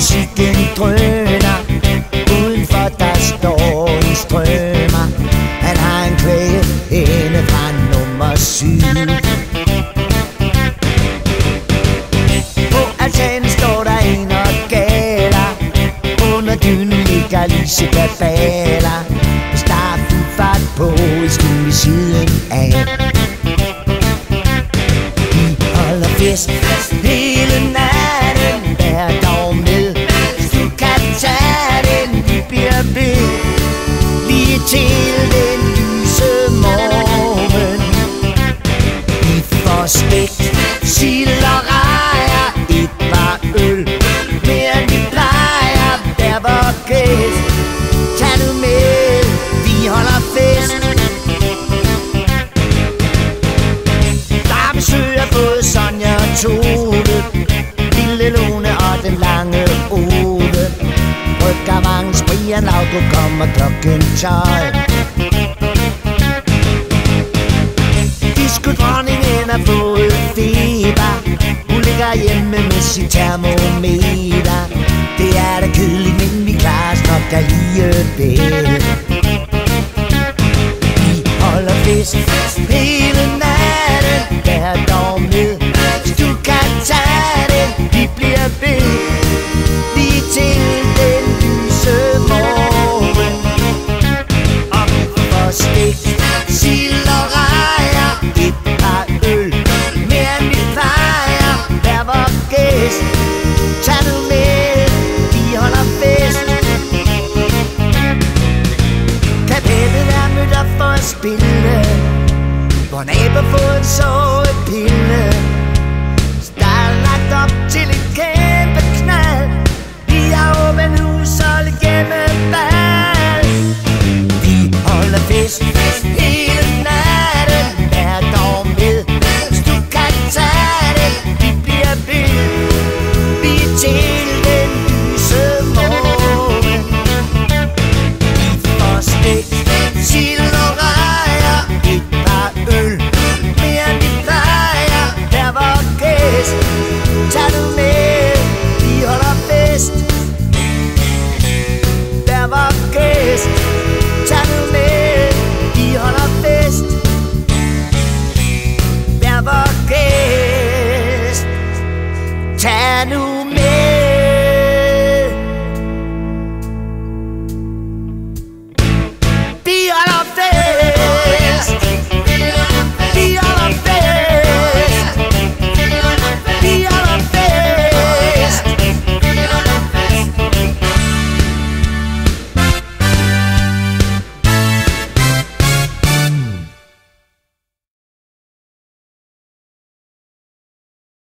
musikken drøner. Udenfor der står en strømmer. Han har en kvæge hende fra nummer syv. På altanen står der en og galer Under dynen ligger Lise Kabaler Hvis der er fuld fart på i stuen ved siden af. Brygger mange Brian Laudrup kommer klokken 12 Disco dronningen har fået feber Hun ligger hjemme med sin termometer Det er da kedeligt, men vi klarer os nok alligevel Vi holder fest hele natten Vær dog med, hvis du kan tage så et pille Der lagt op til et kæmpe knald. Vi har åben hus og hjemmebal Vi holder fest, fest man who made